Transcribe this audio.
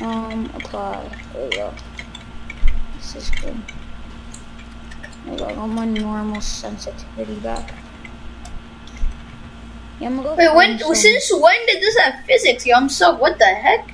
Um, apply. There we go. This is good. I got all my normal sensitivity back. Yeah, I'm gonna go Wait, when since when did this have physics? Yo, I'm so what the heck?